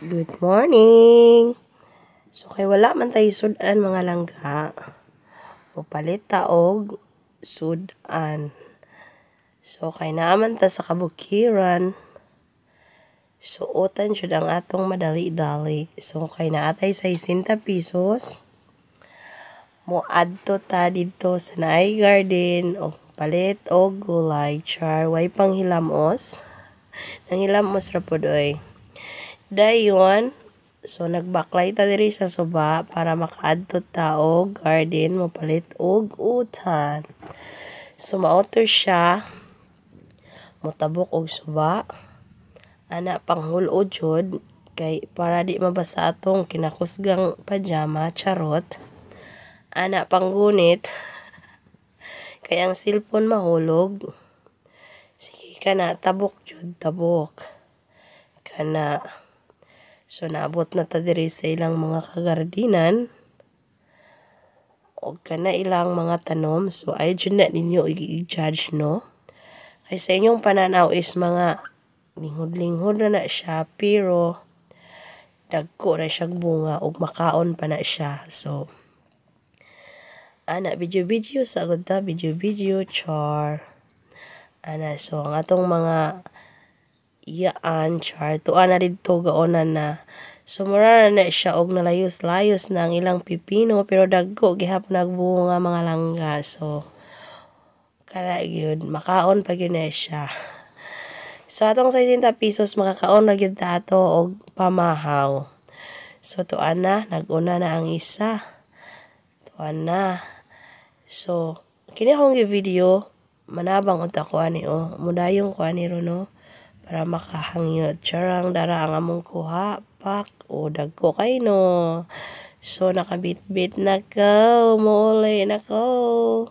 Good morning! So, kay wala man tayo sudan mga langga. Upalit ta og sudan. So, kay naaman ta sa kabukiran. So, utan syud ang atong madali-dali. So, kay naatay sa 60 pesos. Mo adto ta dito sa Naay Garden o palit og gulay char way panghilamos. Nanghilamos ra pud oy. Dayon, so nagbaklay ta diri sa suba para makaadto ta og garden mo palit og utan. So mauto siya motabok og suba. Ana panghulod jud kay para di mabasa atong kinakusgang pajama charot. Ana panggunit kay ang cellphone mahulog. Sige kana tabok jud tabok. Kana So naabot na ta diri sa ilang mga kagardinan. O kana ilang mga tanom. So ay jud na ninyo i-judge no. Kay sa inyong pananaw is mga linghod-linghod na na siya pero dagko na siya bunga ug makaon pa na siya. So ana video-video sa ta video-video char. Ana so ang atong mga iyaan char. Tuan na didto gaonan na. So mura na siya og nalayos-layos na ang ilang pipino pero dagko gihap nagbunga mga langga. So kala gyud makaon pa gyud na siya. So atong 60 pesos makakaon na gyud ato og pamahaw. So tuan na naguna na ang isa. Tuan na. So kini akong video manabang unta ko ani oh. Mudayong ko ani ro no para makahangyot. Charang dara ang among kuha. Pak. O dagko kay no. So nakabit-bit na ko. Muli na ko.